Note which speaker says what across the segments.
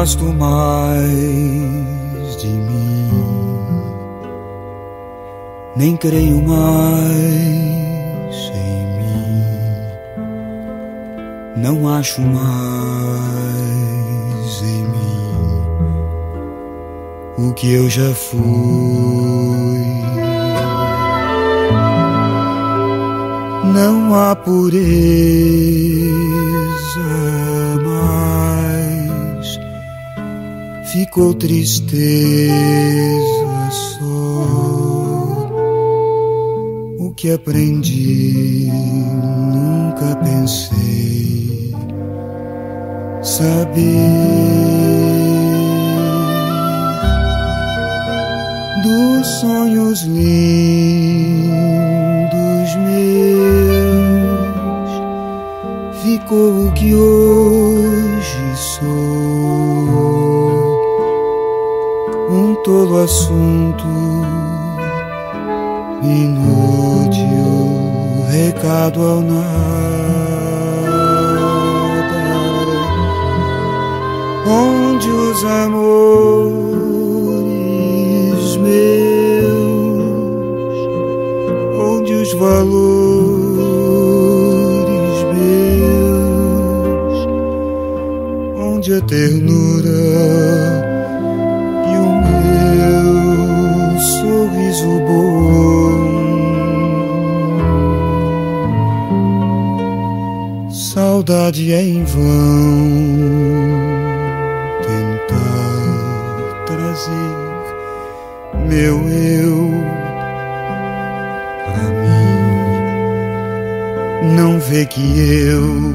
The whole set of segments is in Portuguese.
Speaker 1: gosto mais de mim, nem creio mais em mim, não acho mais em mim o que eu já fui. Não há pureza ficou tristeza só. O que aprendi nunca pensei. Saber dos sonhos lindos meus ficou o que hoje sou todo assunto. Inútil, recado ao nada, onde os amores meus, onde os valores meus, onde a ternura Saudade é em vão tentar trazer meu eu pra mim. Não vê que eu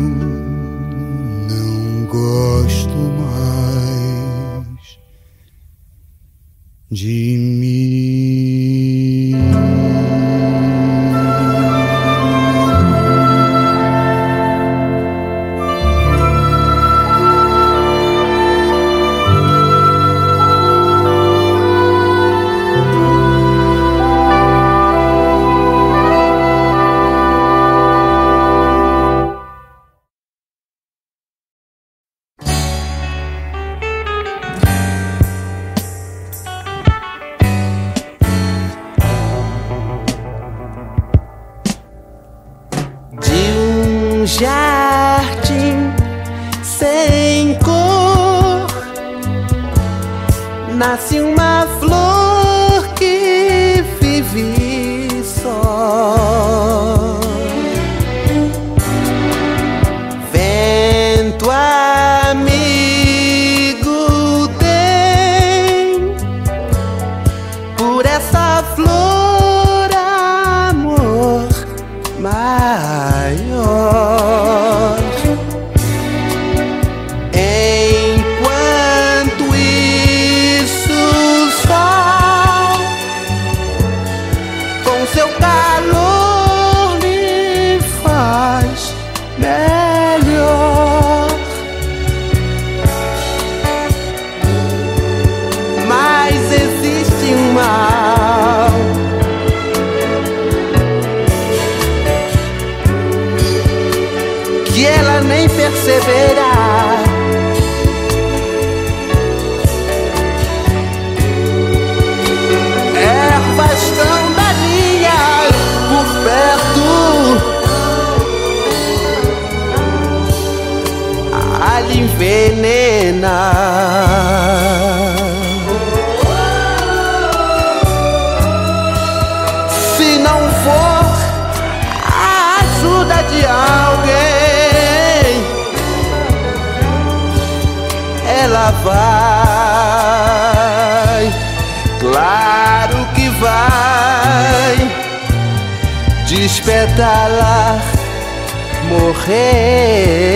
Speaker 1: seu calor.
Speaker 2: Despetalar, morrer,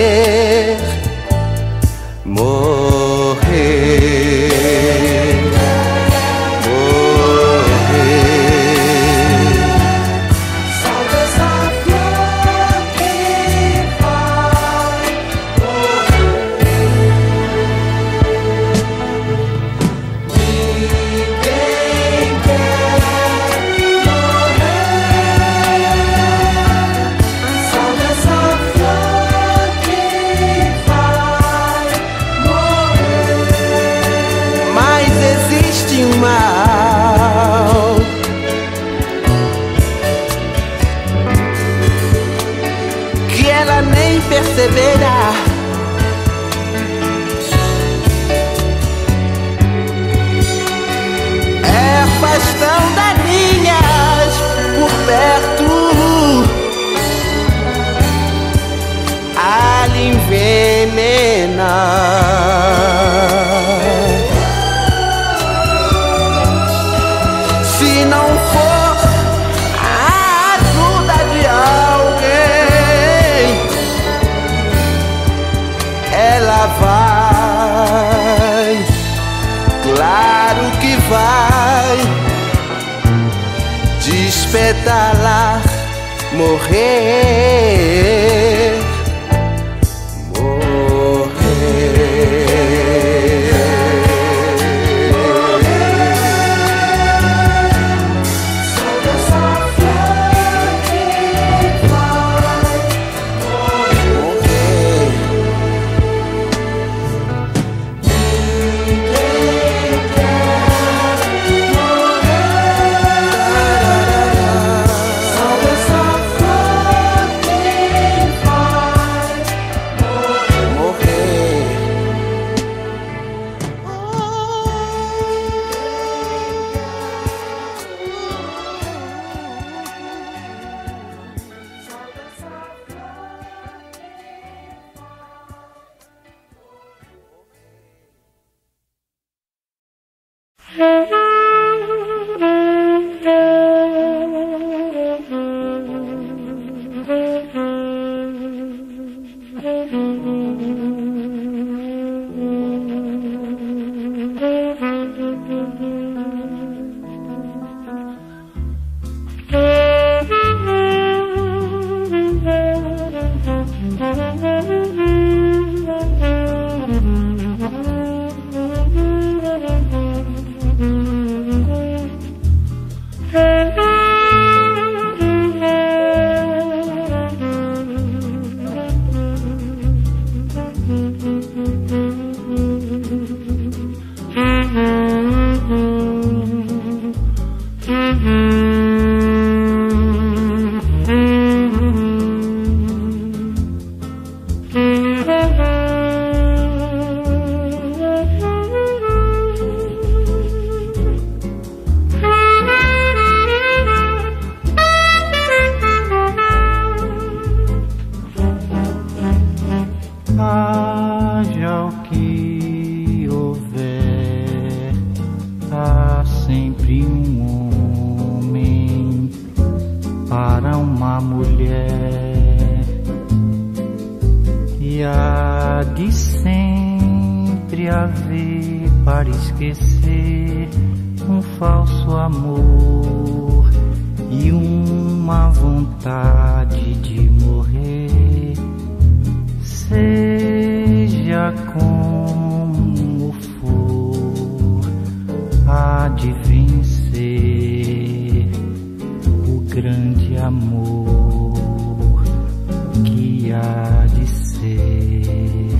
Speaker 3: deixar de
Speaker 4: ser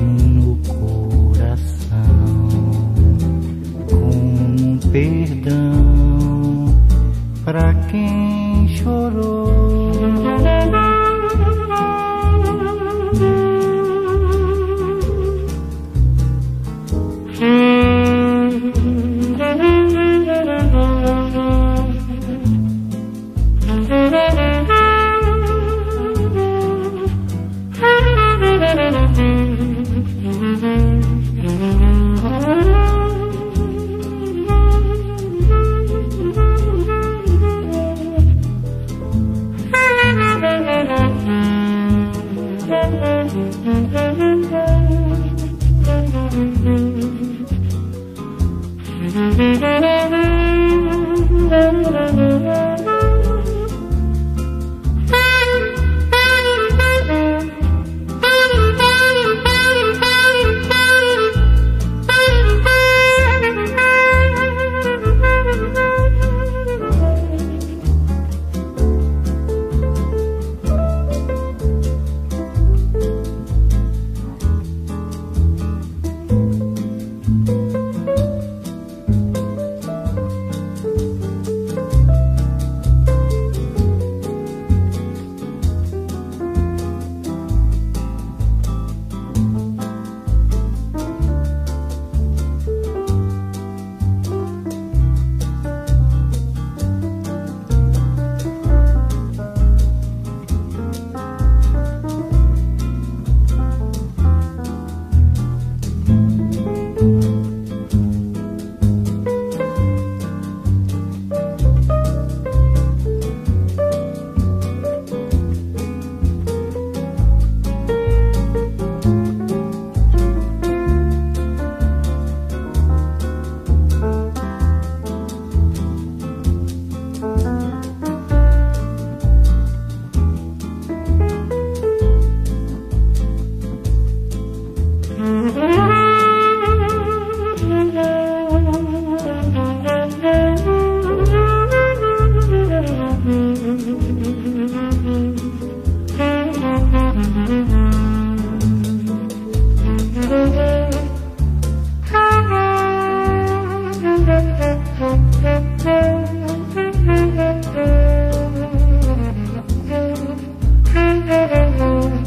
Speaker 4: no coração com um perdão para quem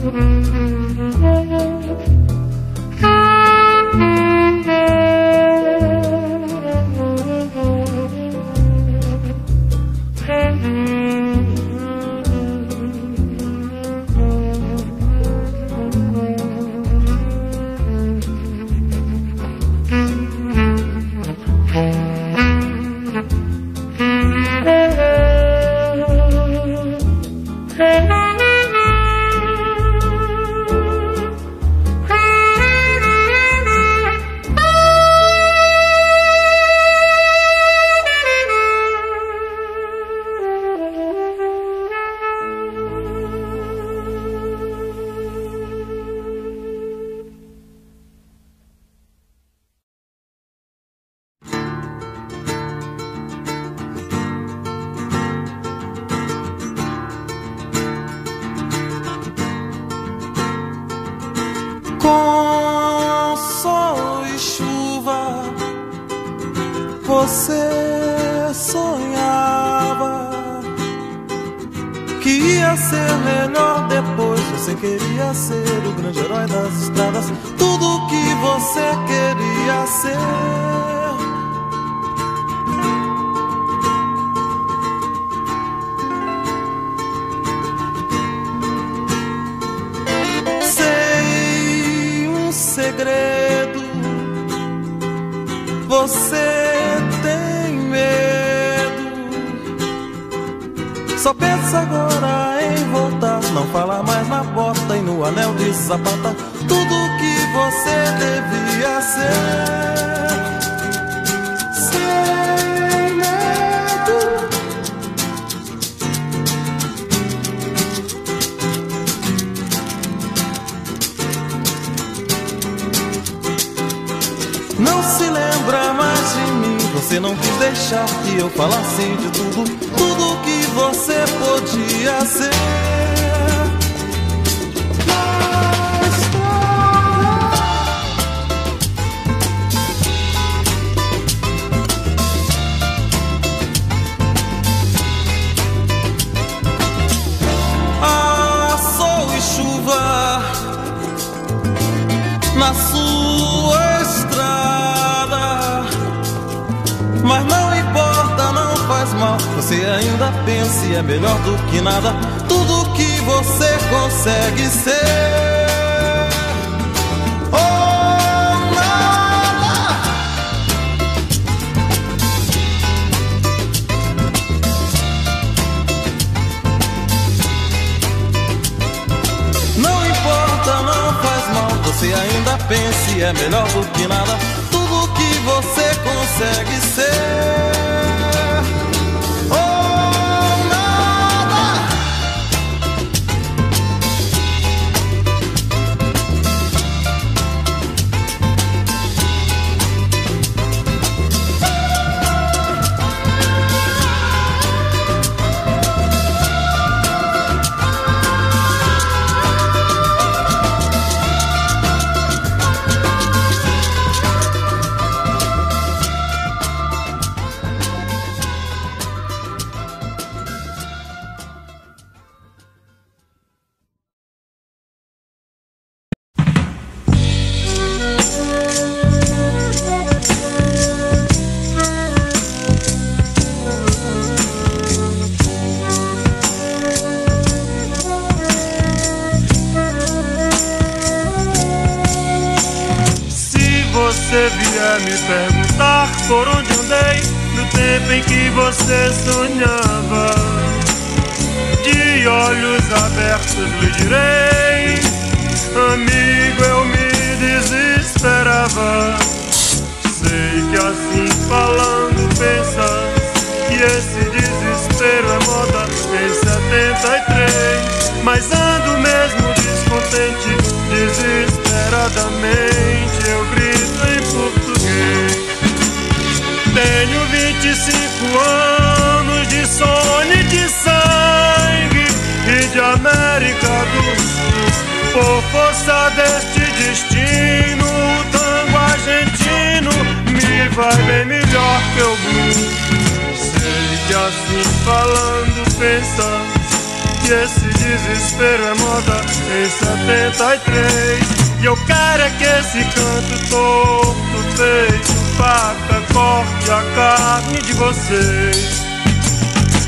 Speaker 2: Mm-hmm. Na sua Mas não importa, não faz mal. Você ainda pensa e é melhor do que nada. Tudo que você consegue ser. Você ainda pensa e é melhor do que nada você consegue ser.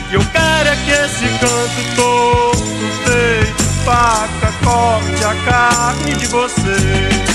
Speaker 5: E eu quero é que esse canto todo feito faca corte a
Speaker 6: carne de você.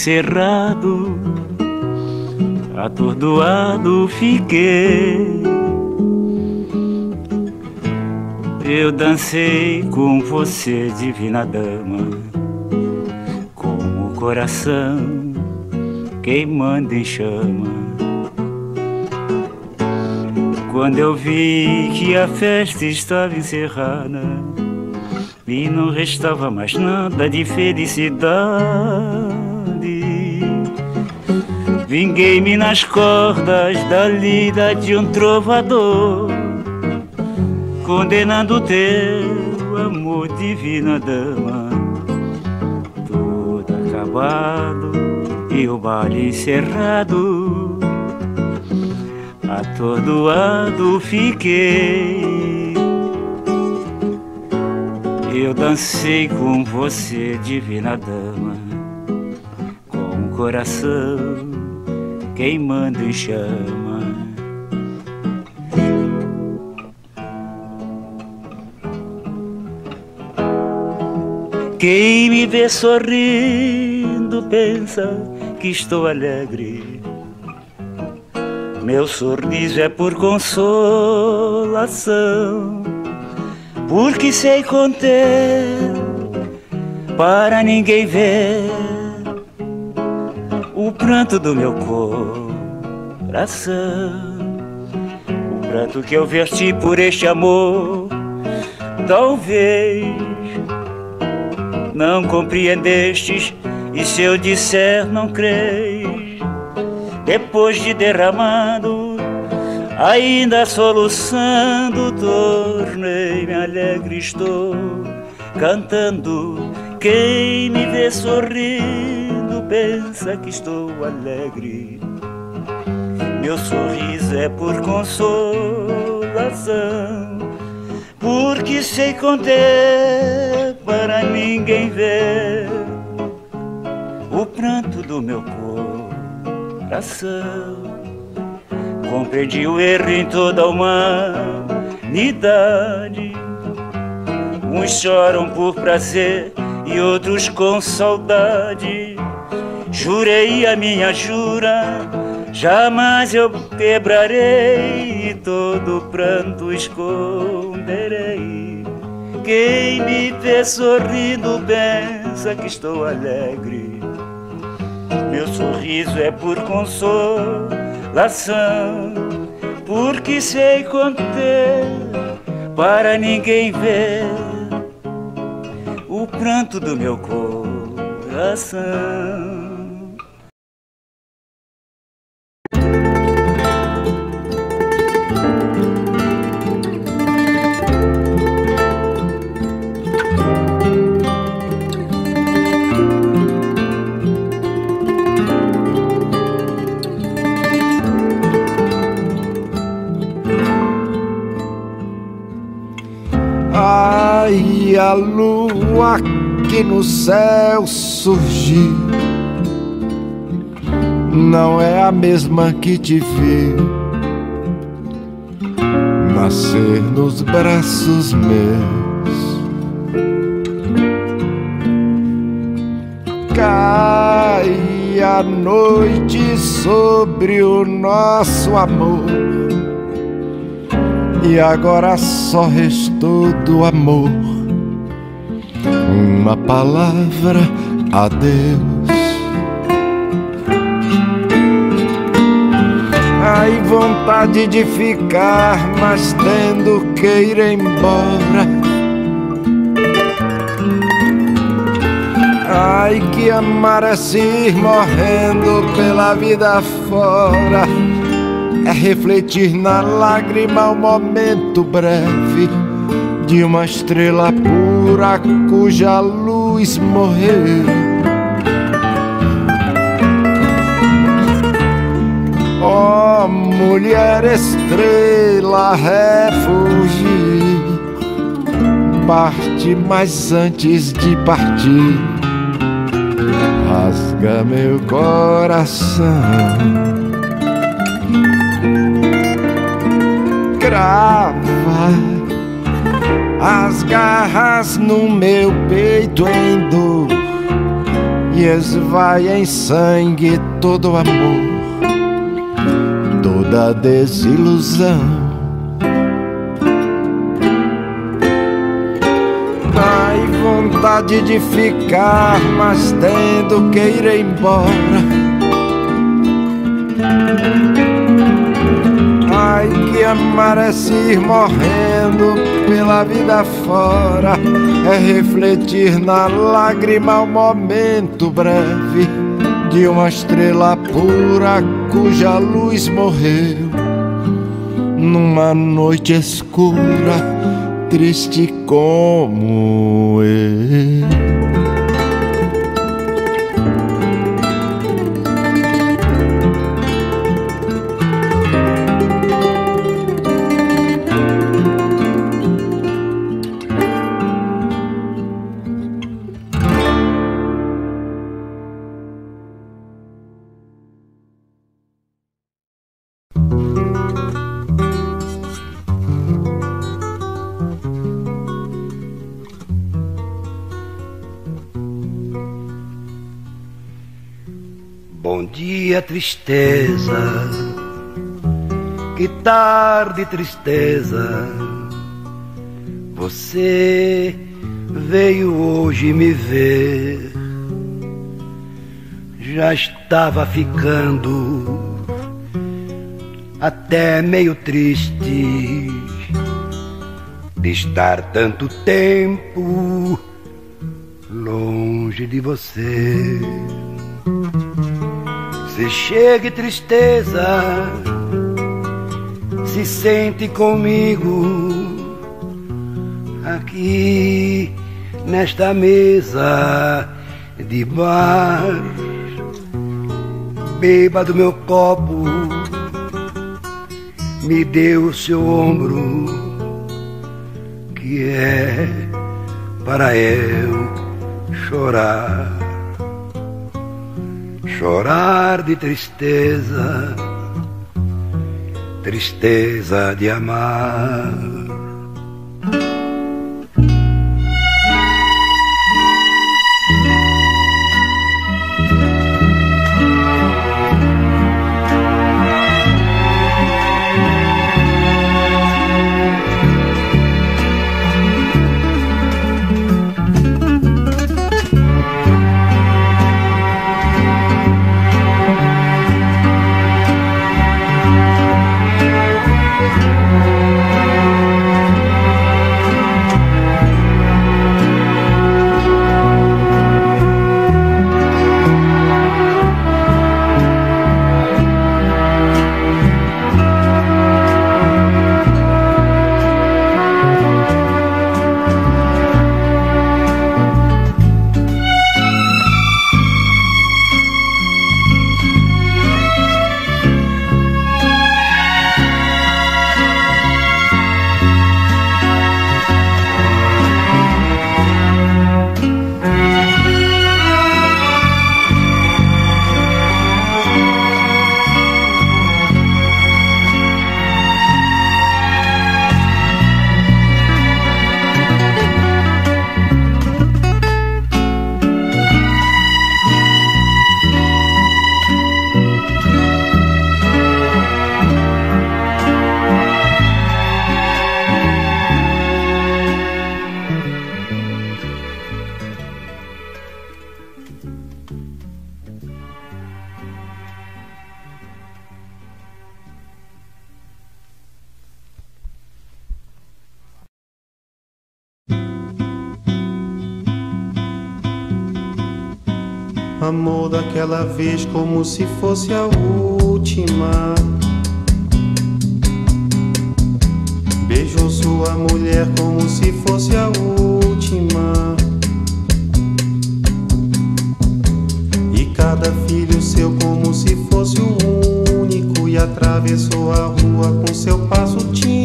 Speaker 6: Encerrado, atordoado fiquei. Eu dancei com você, divina dama, com o coração queimando em chama. Quando eu vi que a festa estava encerrada e não restava mais nada de felicidade, vinguei-me nas cordas da lida de um trovador, condenando teu amor, divina dama. Tudo acabado e o baile encerrado atordoado fiquei. Eu dancei com você, divina dama, com o coração queimando em chama. Quem me vê sorrindo pensa que estou alegre. Meu sorriso é por consolação, porque sei conter para ninguém ver o pranto do meu coração. O pranto que eu verti por este amor, talvez não compreendestes, e se eu disser não creis
Speaker 7: depois de derramado, ainda soluçando, tornei-me alegre, estou cantando. Quem me vê sorrindo pensa que estou alegre. Meu sorriso é por consolação, porque sei conter para ninguém ver o pranto do meu coração. Compreendi o erro em toda a humanidade. Uns choram por prazer e outros com saudade. Jurei a minha jura, jamais eu quebrarei, e todo pranto esconderei. Quem me vê sorrindo pensa que estou alegre. Meu sorriso é por consolação, porque sei conter para ninguém ver o pranto do meu coração.
Speaker 8: Que no céu surgiu não é a mesma que te vi nascer nos braços meus. Cai a noite sobre o nosso amor. E agora só restou do amor uma palavra adeus. Ai, vontade de ficar, mas tendo que ir embora. Ai, que amar é se ir morrendo pela vida fora. É refletir na lágrima o momento breve de uma estrela pura cuja luz morreu. Oh, mulher estrela, refugir, parte, mas antes de partir, rasga meu coração. Crava as garras no meu peito em dor e esvai em sangue todo amor, toda desilusão. Ai, vontade de ficar, mas tendo que ir embora. Ai, que amar se ir morrendo pela vida fora, é refletir na lágrima o momento breve de uma estrela pura cuja luz morreu numa noite escura, triste como eu.
Speaker 9: Tristeza. Que tarde, tristeza. Você veio hoje me ver. Já estava ficando até meio triste de estar tanto tempo longe de você.
Speaker 10: Se chega tristeza, se sente comigo aqui nesta mesa de bar. Beba do meu copo, me dê o seu ombro, que é para eu chorar. Chorar de tristeza, tristeza de amar.
Speaker 9: Daquela vez como se fosse a última. Beijou sua mulher como se fosse a última. E cada filho seu como se fosse o único. E atravessou a rua com seu passo tímido.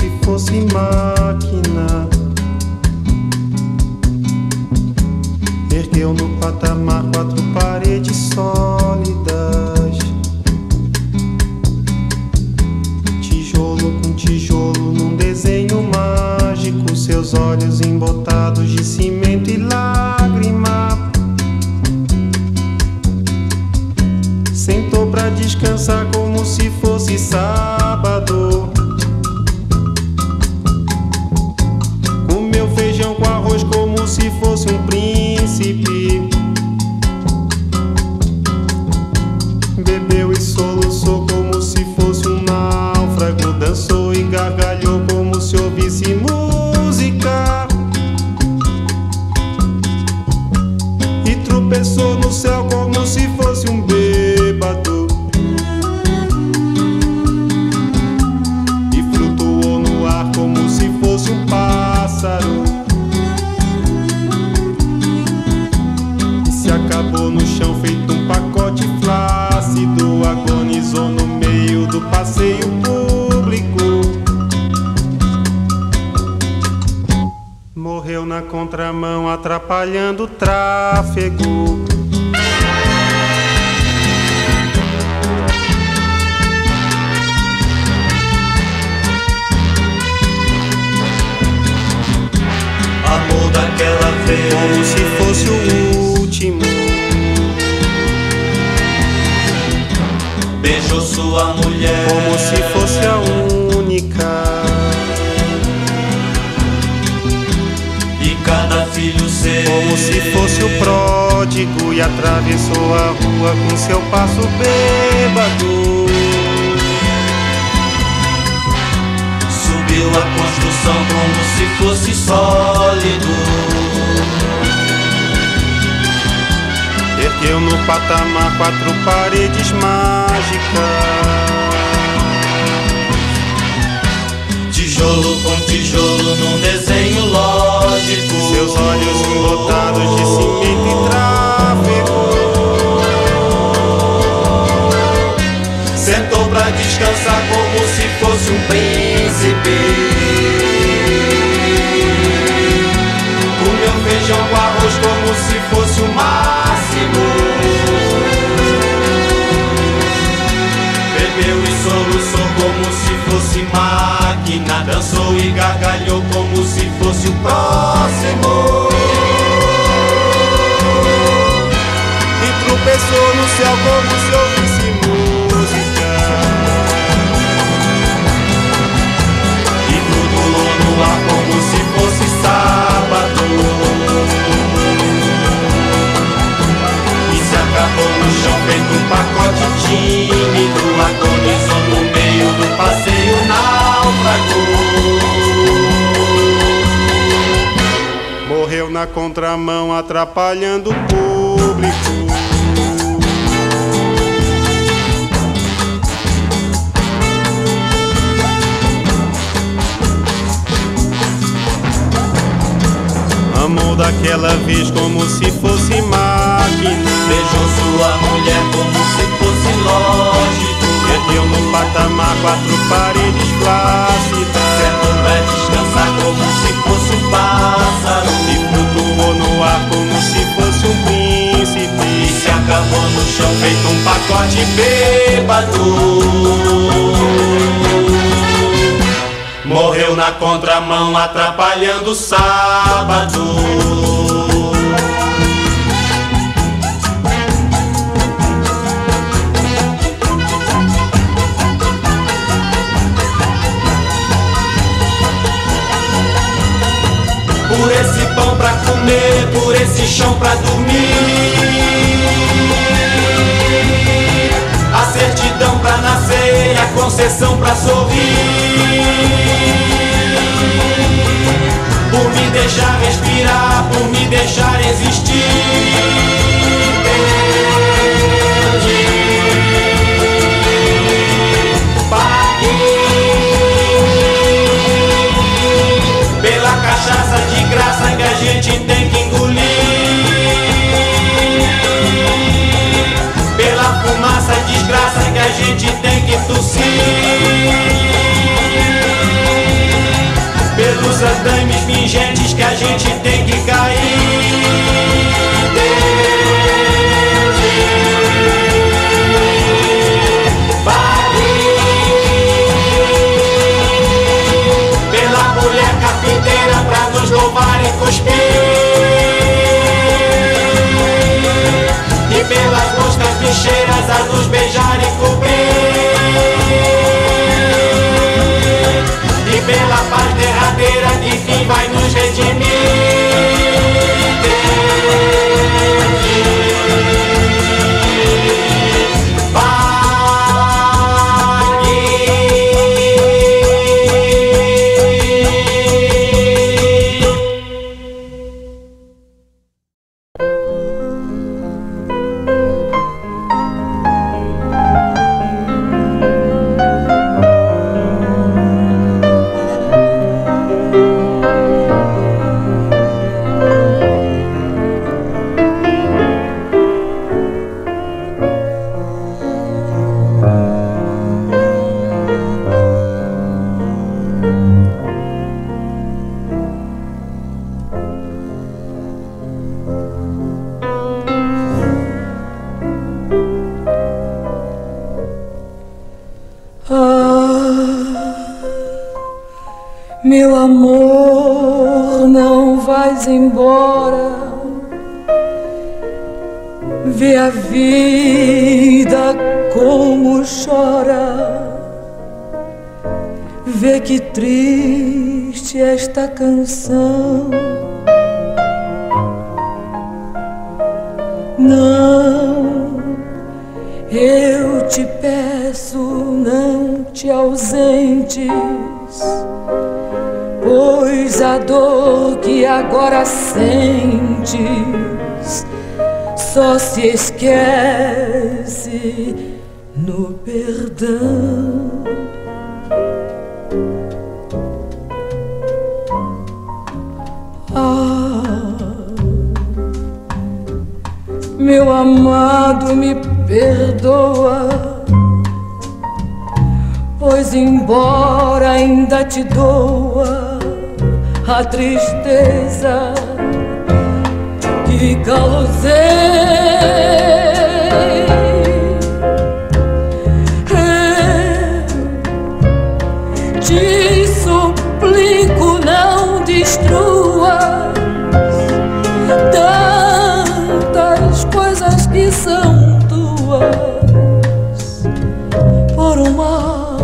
Speaker 9: Se fosse máquina. Ergueu no patamar quatro paredes sólidas. Tijolo com tijolo num desenho mágico. Seus olhos embotados de cimento e lágrima. Sentou pra descansar como se fosse sábado. Contramão, atrapalhando o tráfego.
Speaker 11: Amor daquela vez
Speaker 9: Como se fosse o último.
Speaker 11: Beijou sua mulher
Speaker 9: Como se fosse a única.
Speaker 11: E
Speaker 9: atravessou a rua com seu passo bêbado.
Speaker 11: Subiu a construção como se fosse sólido.
Speaker 9: Ergueu no patamar quatro paredes mágicas.
Speaker 11: Tijolo com tijolo num desenho lógico.
Speaker 9: Seus olhos lotados de cimento e tráfego.
Speaker 11: Sentou pra descansar como se fosse um príncipe. Comeu feijão com arroz como se fosse o máximo. Bebeu e fosse máquina. Dançou e gargalhou como se fosse o próximo.
Speaker 9: E tropeçou no céu como se ouvisse
Speaker 11: no chão feito um pacote tímido. Agonizou no meio do passeio náufrago.
Speaker 9: Morreu na contramão, atrapalhando o público. Amou daquela vez como se fosse máquina.
Speaker 11: Beijou sua mulher como se fosse lógico.
Speaker 9: Ergueu no patamar quatro paredes plácidas.
Speaker 11: Sentou pra descansar como se fosse um pássaro.
Speaker 9: E flutuou no ar como se fosse um
Speaker 11: E
Speaker 9: príncipe.
Speaker 11: se acabou no chão feito um pacote bêbado. Morreu na contramão atrapalhando o sábado. Por esse pão pra comer, por esse chão pra dormir. A certidão pra nascer, a concessão pra sorrir. Por me deixar respirar, por me deixar existir. Gente tem que engolir. Pela fumaça desgraça que a gente tem que tossir. Pelos andames fingentes que a gente tem
Speaker 12: Meu amor, não vais embora. Vê a vida como chora. Vê que triste esta canção. Não, eu te peço, não te ausentes Pois a dor que agora sentes só se esquece no perdão. Ah, meu amado, me perdoa Pois embora ainda te doa a tristeza que causei, te suplico não destrua tantas coisas que são tuas por uma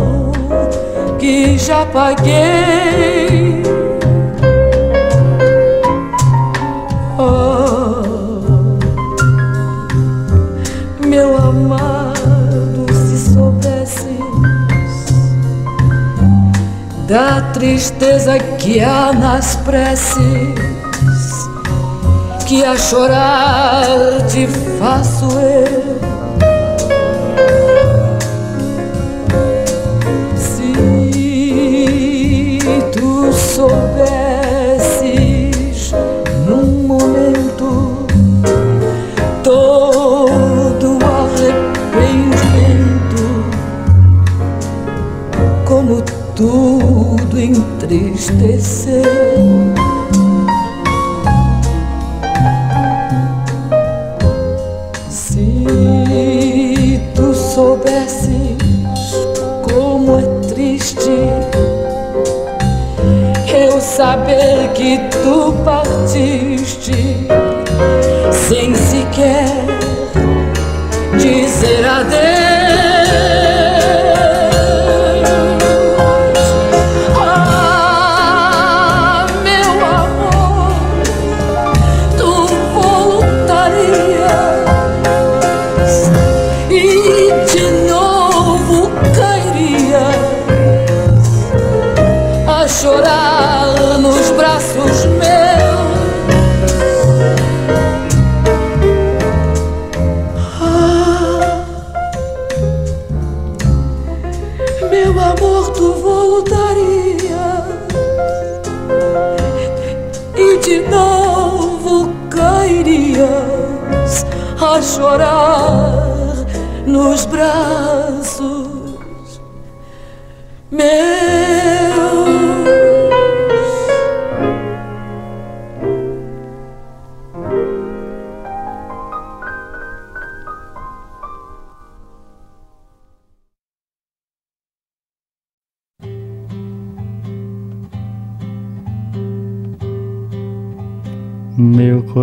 Speaker 12: que já paguei. Tristeza que há nas preces, que a chorar te faço eu. Entristeceu. Se tu soubesses como é triste saber que tu partiste sem sequer dizer adeus.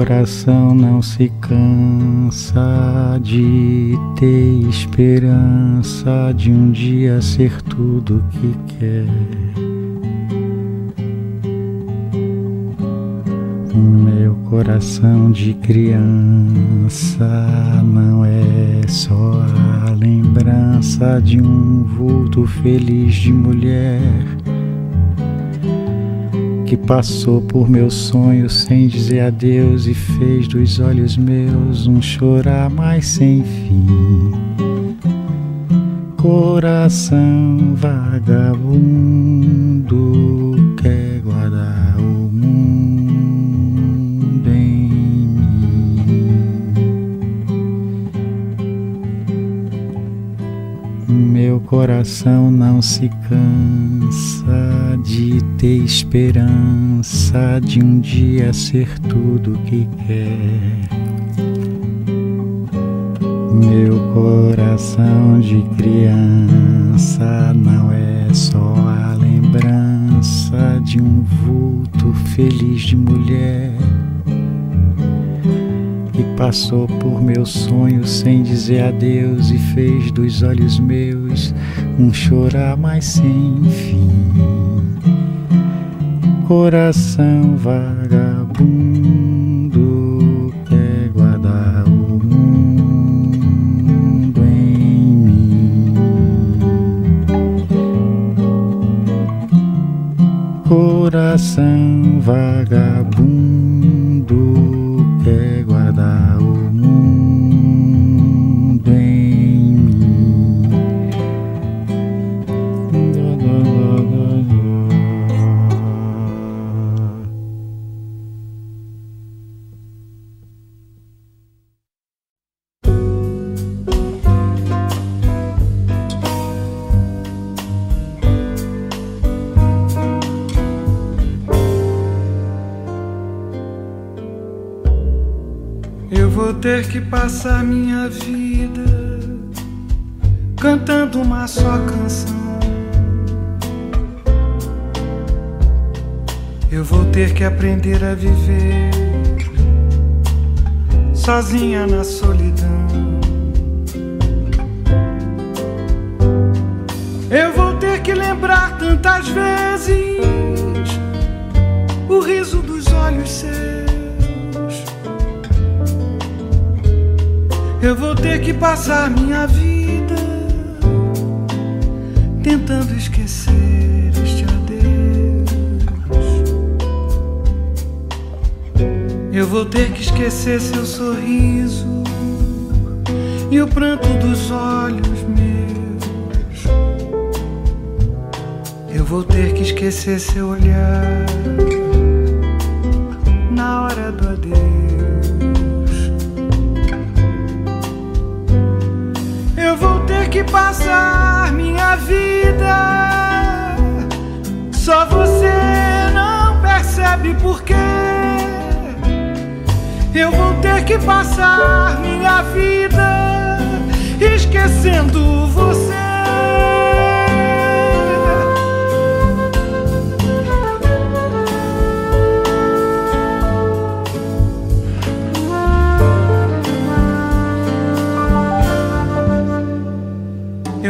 Speaker 4: Coração não se cansa de ter esperança de um dia ser tudo que quer. Meu coração de criança não é só a lembrança de um vulto feliz de mulher que passou por meus sonhos sem dizer adeus e fez dos olhos meus um chorar mais sem fim. Coração vagabundo quer guardar o mundo em mim. Meu coração não se cansa de ter esperança de um dia ser tudo que quer. Meu coração de criança não é só a lembrança de um vulto feliz de mulher que passou por meus sonhos sem dizer adeus e fez dos olhos meus um chorar mais sem fim coração vagabundo quer guardar o mundo em mim. coração vagabundo
Speaker 13: que passar minha vida cantando uma só canção. Eu vou ter que aprender a viver sozinha na solidão. Eu vou ter que lembrar tantas vezes o riso dos olhos seus. Eu vou ter que passar minha vida tentando esquecer este adeus. Eu vou ter que esquecer seu sorriso e o pranto dos olhos meus. Eu vou ter que esquecer seu olhar que passar minha vida. Só você não percebe por quê. Eu vou ter que passar minha vida esquecendo você.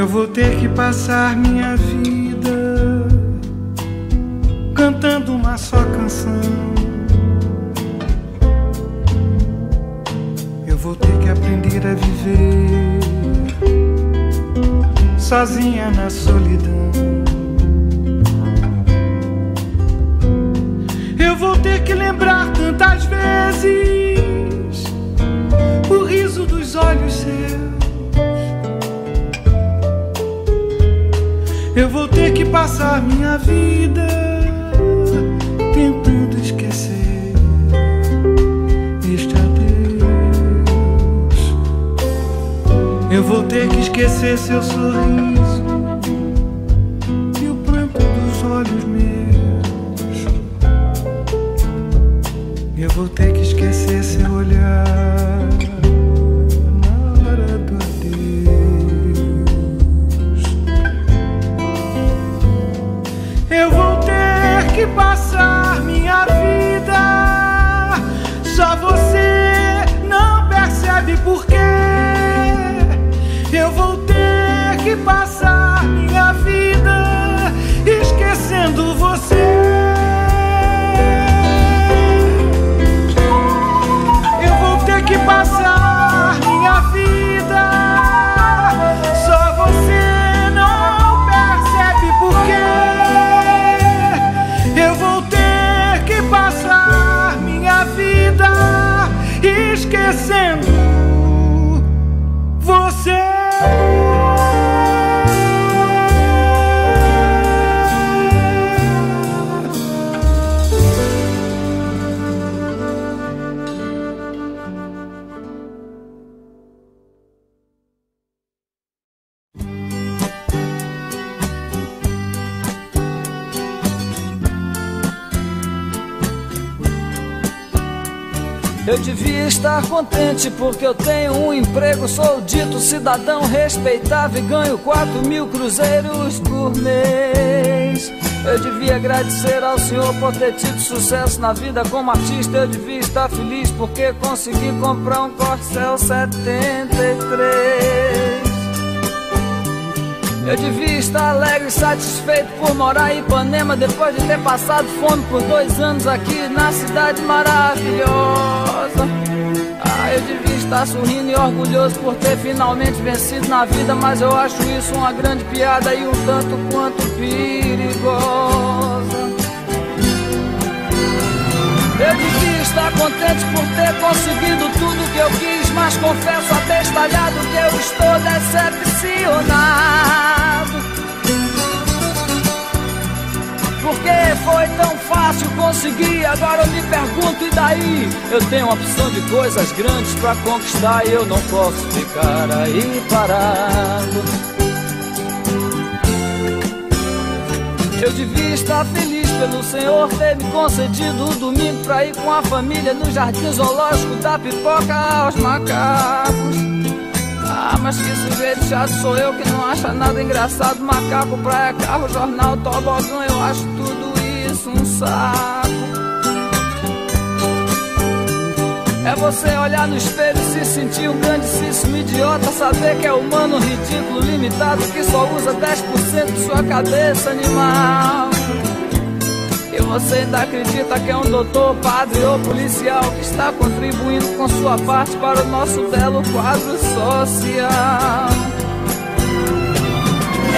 Speaker 13: Eu vou ter que passar minha vida cantando uma só canção. Eu vou ter que aprender a viver sozinha na solidão. Eu vou ter que lembrar tantas vezes o riso dos olhos seus. Eu vou ter que passar minha vida tentando esquecer este adeus. Eu vou ter que esquecer seu sorriso e o pranto dos olhos meus. Eu vou ter que esquecer seu olhar ter
Speaker 14: estar contente porque eu tenho um emprego, sou dito cidadão respeitável e ganho 4 mil cruzeiros por mês. Eu devia agradecer ao Senhor por ter tido sucesso na vida como artista. Eu devia estar feliz porque consegui comprar um Corcel 73. Eu devia estar alegre e satisfeito por morar em Ipanema Depois de ter passado fome por dois anos aqui na cidade maravilhosa eu devia estar sorrindo e orgulhoso por ter finalmente vencido na vida Mas eu acho isso uma grande piada e um tanto quanto perigosa Eu devia estar contente por ter conseguido tudo que eu quis, mas confesso abestalhado que eu estou decepcionado. Porque foi tão fácil conseguir, agora eu me pergunto, e daí? Eu tenho uma opção de coisas grandes pra conquistar e eu não posso ficar aí parado. Eu devia estar feliz pelo Senhor ter me concedido um domingo pra ir com a família no jardim zoológico da pipoca aos macacos. Ah, mas que sujeito chato sou eu que não acha nada engraçado. Macaco, praia, carro, jornal, tobogão, eu acho tudo isso um saco. É você olhar no espelho e se sentir um grandíssimo idiota. Saber que é humano, ridículo, limitado, que só usa 10% de sua cabeça animal. E você ainda acredita que é um doutor, padre ou policial que está contribuindo com sua parte para o nosso belo quadro social.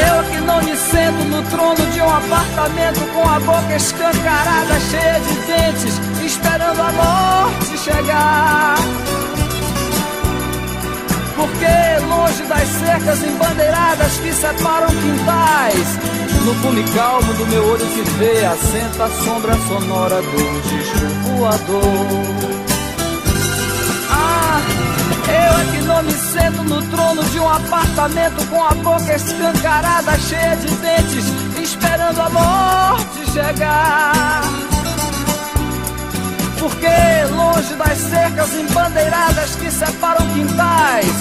Speaker 14: Eu que não me sento no trono de um apartamento com a boca escancarada, cheia de dentes, esperando a morte chegar. Porque longe das cercas embandeiradas que separam quintais, no fume calmo do meu olho que vê, assenta a sombra sonora do disco. Me sento no trono de um apartamento com a boca escancarada, cheia de dentes, esperando a morte chegar. Porque longe das cercas embandeiradas que separam quintais,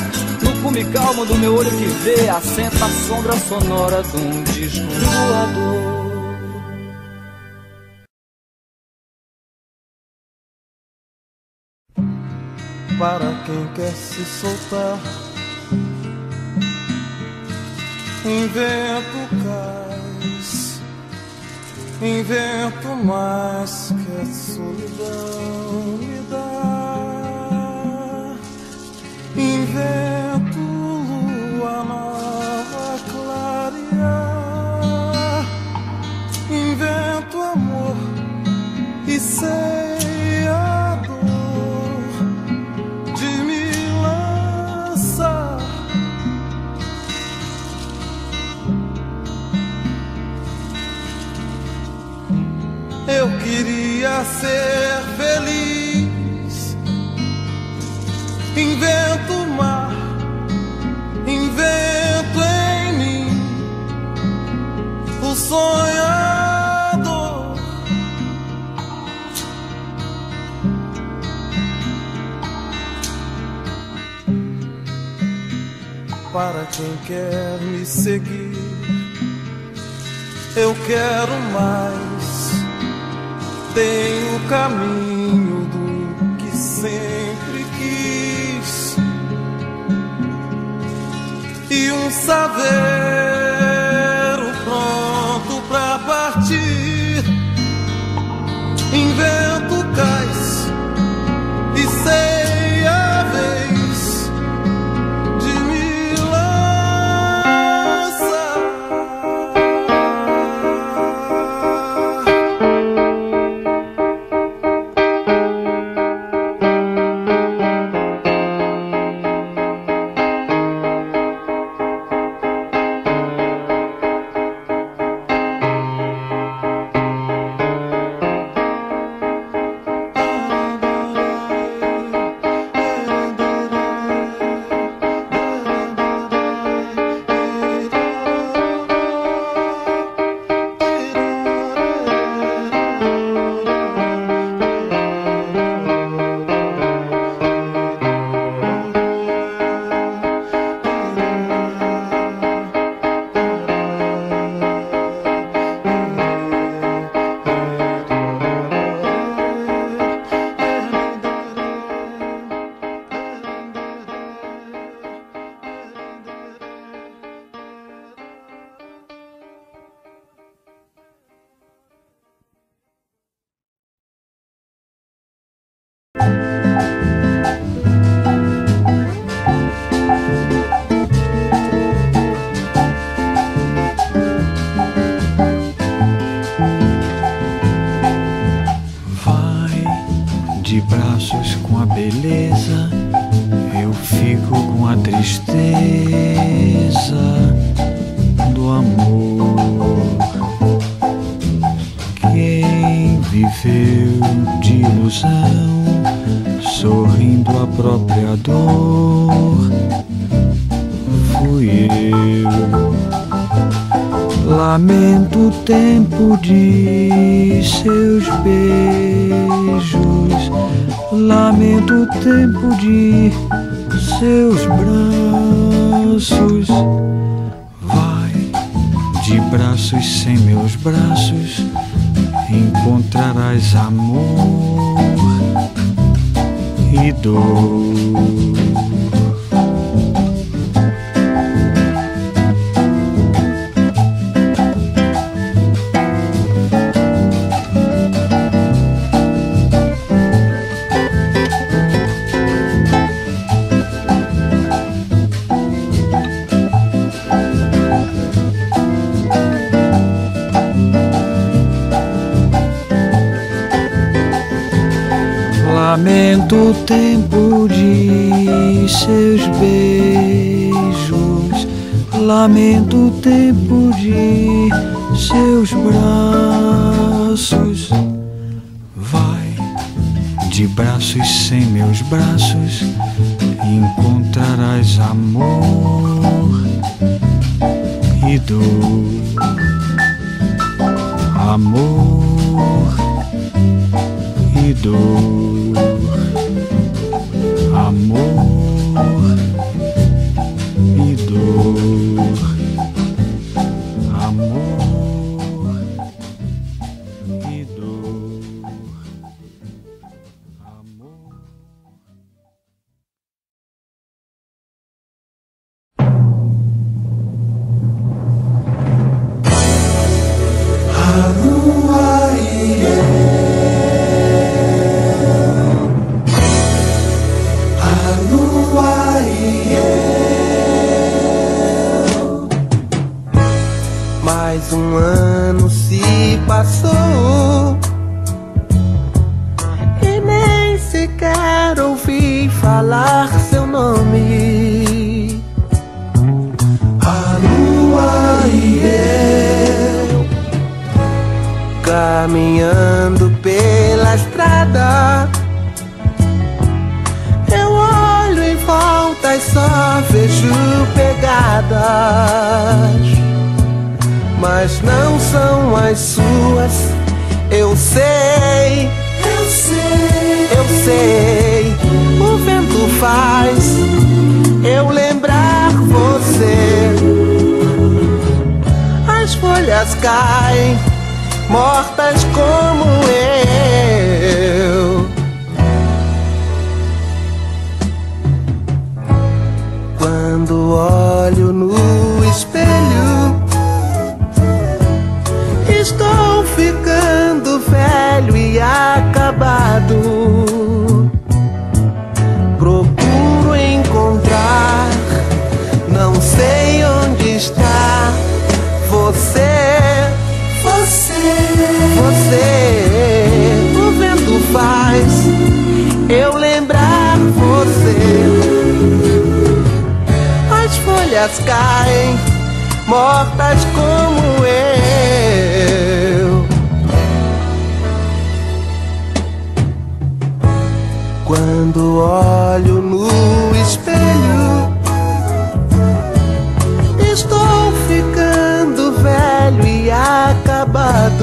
Speaker 14: no cume calmo do meu olho que vê, assenta a sombra sonora de um disco voador.
Speaker 2: Para quem quer se soltar, invento cais, invento mais que a solidão me dá. Invento seguir. Eu quero mais,
Speaker 1: ilusão, sorrindo a própria dor. Fui eu. Lamento o tempo de seus beijos, lamento o tempo de seus braços. Vai de braços sem meus braços, encontrarás amor e dor. Lamento o tempo de seus beijos, lamento o tempo de seus braços. Vai de braços sem meus braços, encontrarás amor e dor. Amor e dor
Speaker 15: 我。Mas não são as suas Eu sei
Speaker 16: Eu sei.
Speaker 15: Eu sei O vento faz Eu lembrar você As folhas caem mortas como eu. Quando olho caem, mortas como eu. Quando olho no espelho, estou ficando velho e acabado.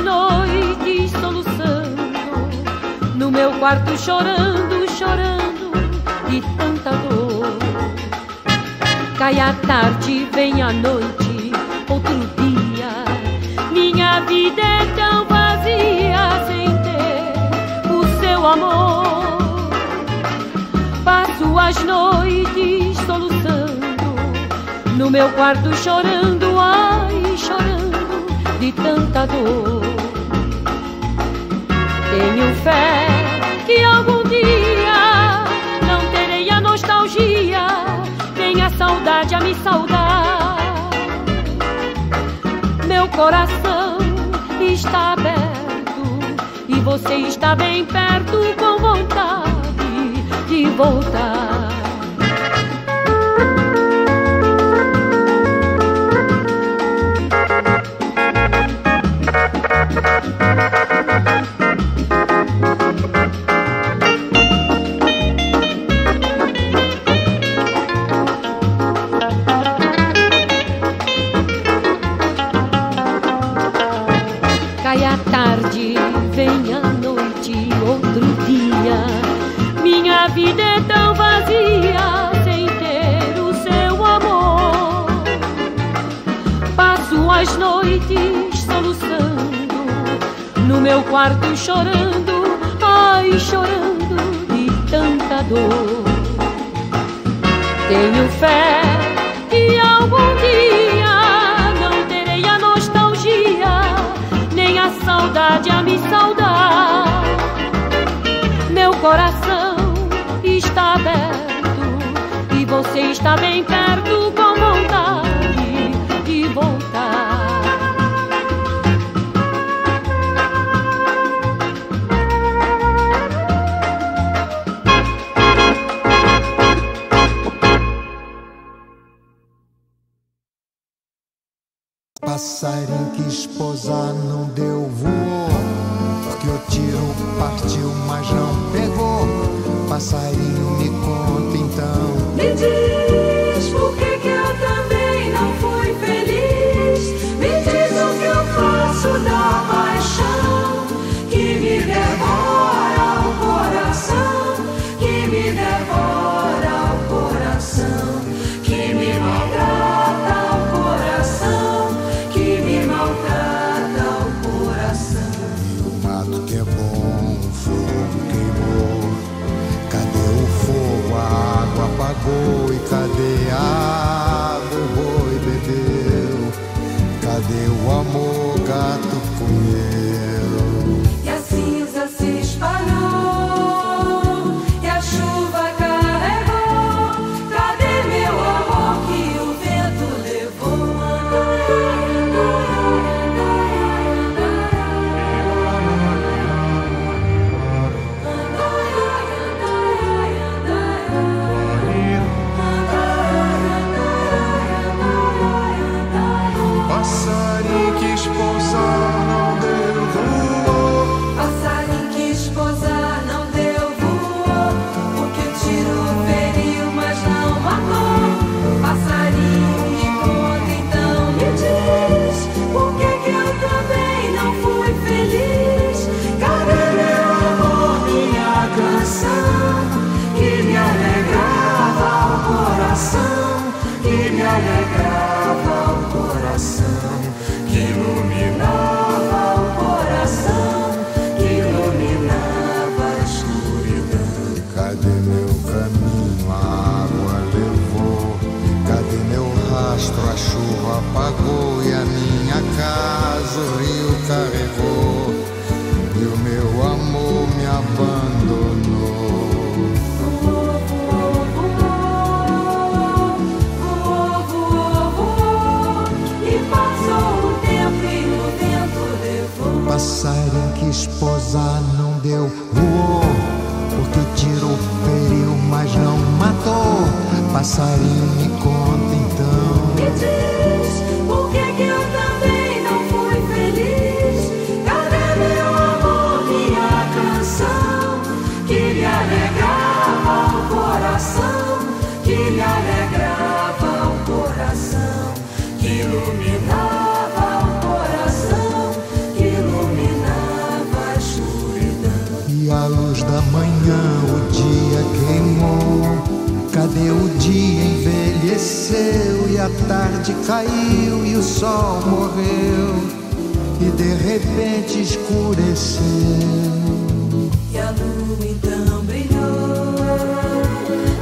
Speaker 17: noites soluçando, no meu quarto chorando, chorando de tanta dor. Cai a tarde, vem a noite, outro dia. Minha vida é tão vazia sem ter o seu amor. Passo as noites soluçando, no meu quarto chorando, ai, chorando de tanta dor. Tenho fé que algum dia não terei a nostalgia, nem a saudade a me saudar. Meu coração está aberto e você está bem perto com vontade de voltar. Música quarto chorando, ai chorando de tanta dor. Tenho fé que algum dia não terei a nostalgia, nem a saudade a me saudar. Meu coração está aberto e você está bem perto.
Speaker 18: boa e cadeia. sorry. Envelheceu e a tarde caiu e o sol morreu e de repente escureceu.
Speaker 19: E a lua então brilhou,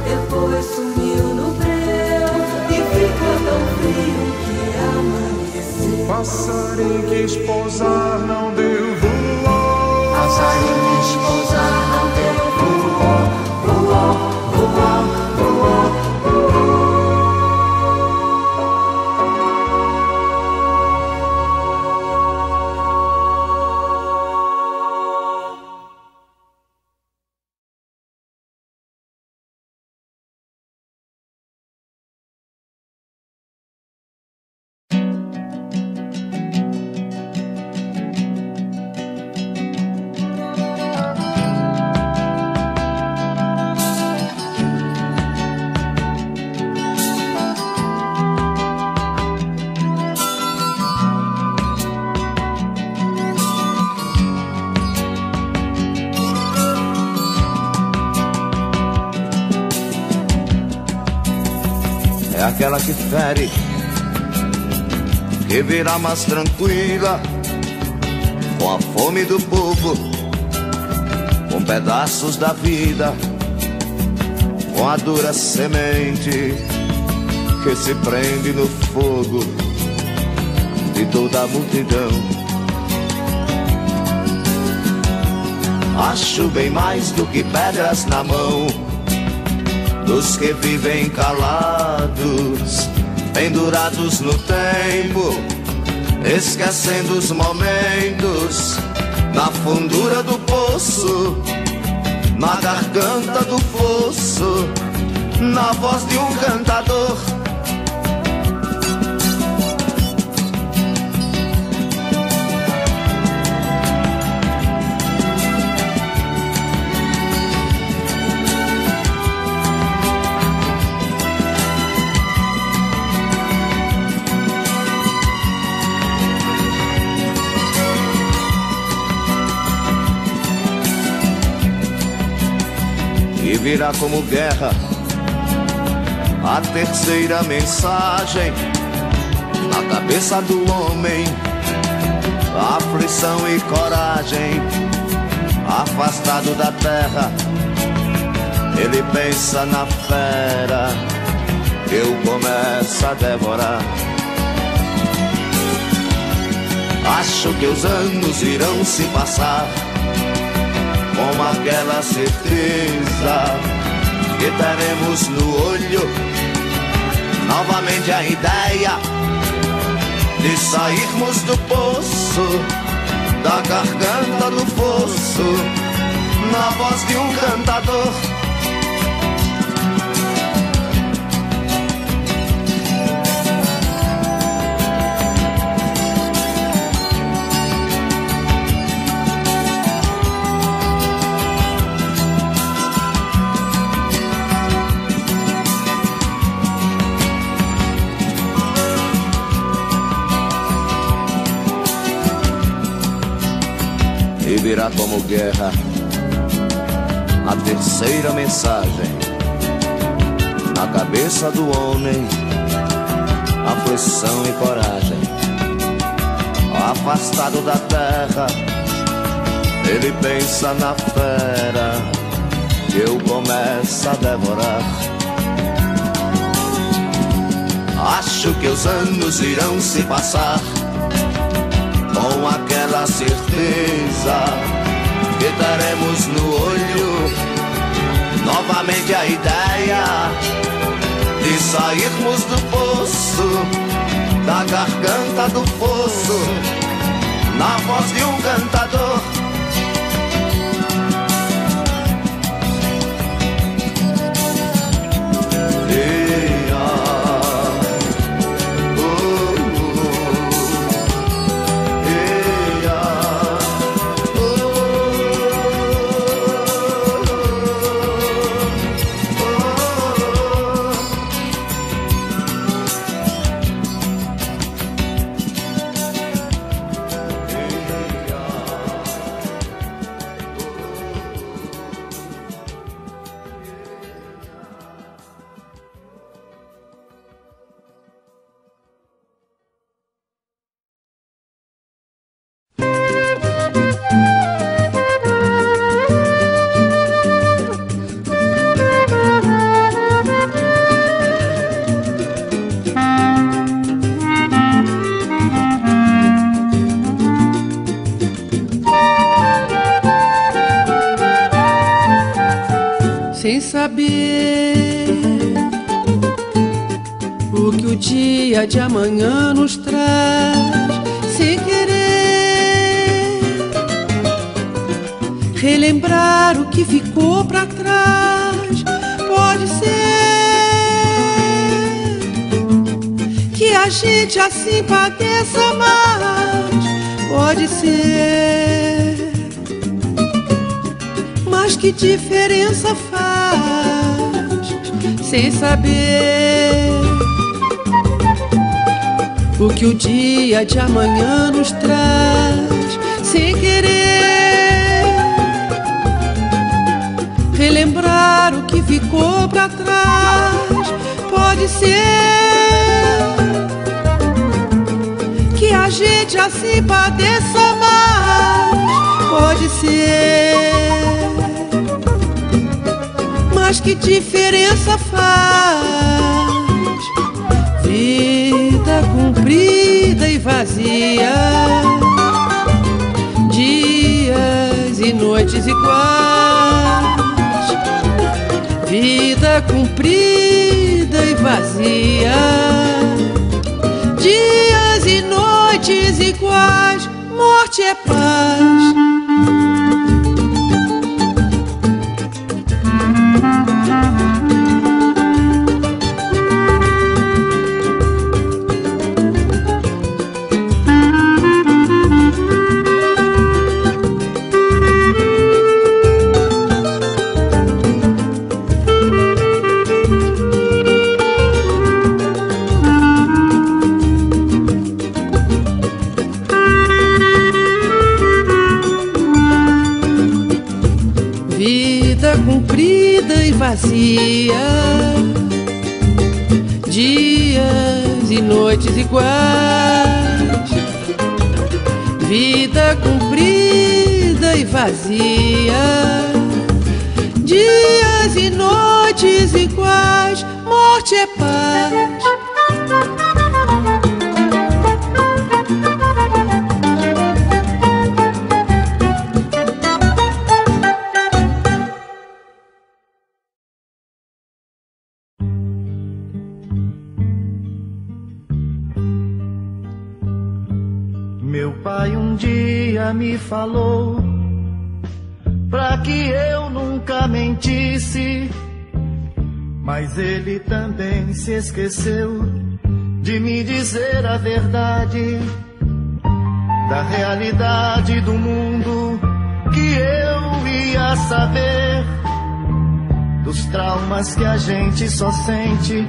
Speaker 19: depois sumiu no breu e ficou tão frio que amanheceu.
Speaker 15: Passarinho quis pousar, não
Speaker 20: virá mais tranquila, com a fome do povo, com pedaços da vida, com a dura semente que se prende no fogo de toda a multidão. Acho bem mais do que pedras na mão dos que vivem calados, pendurados no tempo, esquecendo os momentos, na fundura do poço, na garganta do fosso, na voz de um cantador. Virá como guerra. A terceira mensagem na cabeça do homem, aflição e coragem, afastado da terra, ele pensa na fera que eu começo a devorar. Acho que os anos irão se passar com aquela certeza que teremos no olho novamente a ideia de sairmos do poço, da garganta do fosso, na voz de um cantador. Virá como guerra a terceira mensagem na cabeça do homem, aflição e coragem, afastado da terra, ele pensa na fera que eu começo a devorar. Acho que os anos irão se passar certeza que teremos no olho novamente a ideia de sairmos do poço, da garganta do fosso, na voz de um cantador.
Speaker 13: o que o dia de amanhã nos traz. Sem querer relembrar o que ficou para trás, pode ser que a gente assim padeça mais. Pode ser mas que diferença faz? Sem saber o que o dia de amanhã nos traz, sem querer relembrar o que ficou para trás. Pode ser que a gente assim padeça mais, pode ser. Mas que diferença faz? Vida comprida e vazia, dias e noites iguais. Vida comprida e vazia, dias e noites iguais. Morte é paz. Iguais. Vida comprida e vazia, dias e noites iguais.
Speaker 21: Dia me falou pra que eu nunca mentisse, mas ele também se esqueceu de me dizer a verdade da realidade do mundo que eu ia saber dos traumas que a gente só sente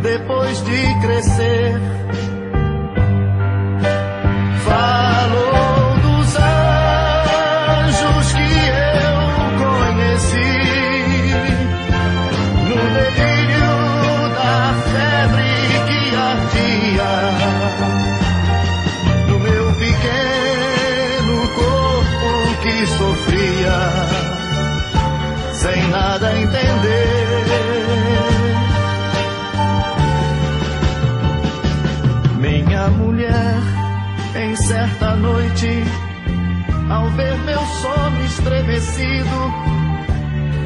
Speaker 21: depois de crescer. Falou sem nada entender. Minha mulher em certa noite, ao ver meu sono estremecido,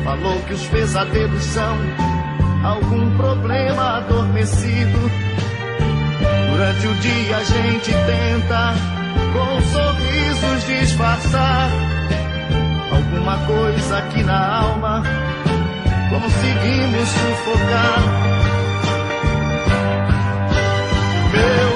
Speaker 21: falou que os pesadelos são algum problema adormecido. Durante o dia a gente tenta, com sorrisos, disfarçar alguma coisa aqui na alma. Conseguimos sufocar. Meu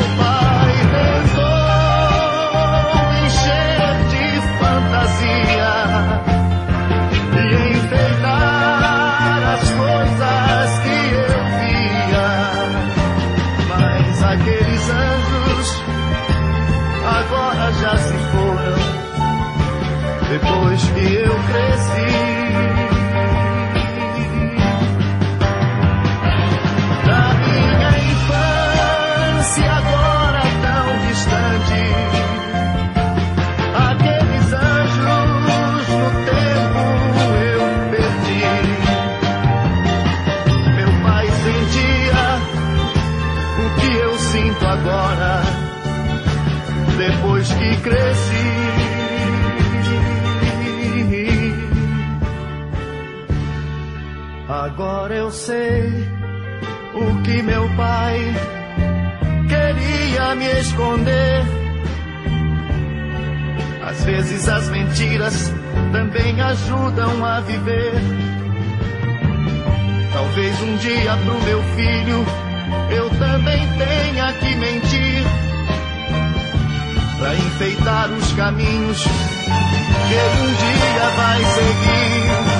Speaker 21: eu sei o que meu pai queria me esconder. Às vezes as mentiras também ajudam a viver. Talvez um dia pro meu filho eu também tenha que mentir para enfeitar os caminhos que um dia vai seguir.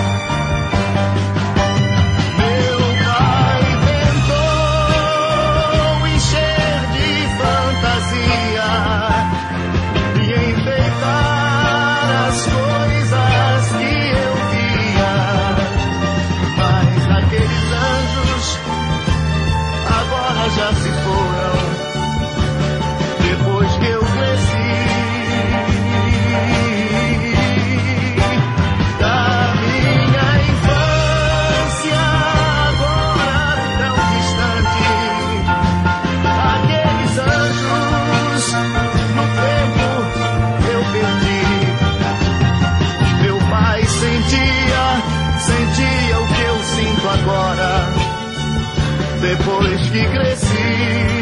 Speaker 21: Depois que cresci.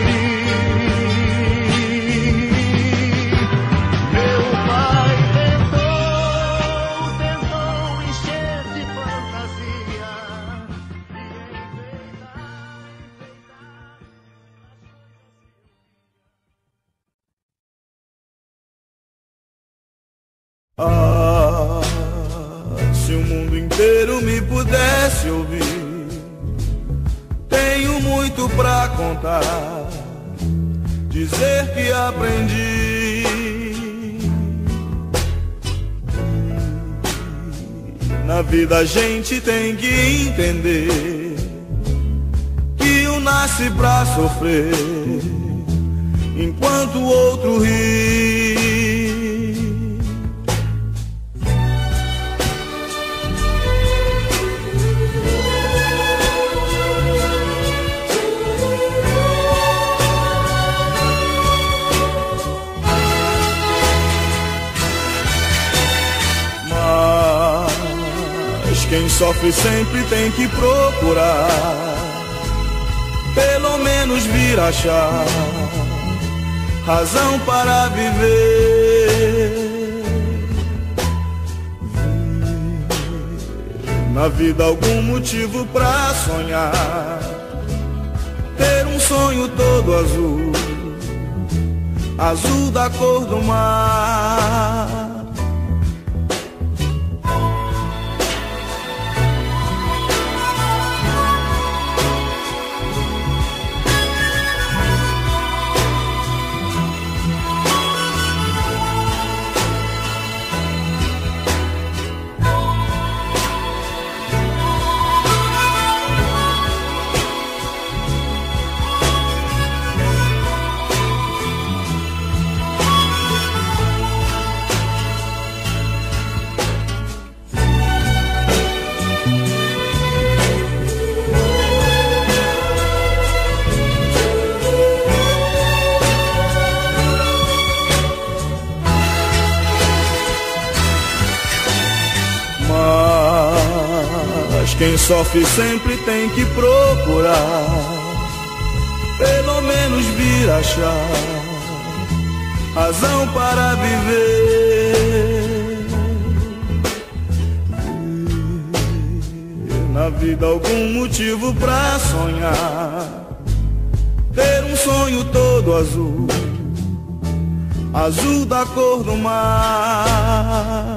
Speaker 1: Aprendi. Na vida a gente tem que entender que um nasce pra sofrer, enquanto o outro ri. Sofre sempre tem que procurar, pelo menos vir achar razão para viver. Na vida algum motivo pra sonhar, ter um sonho todo azul, azul da cor do mar. Sofre sempre tem que procurar, pelo menos vir achar razão para viver. Na vida algum motivo pra sonhar, ter um sonho todo azul, azul da cor do mar.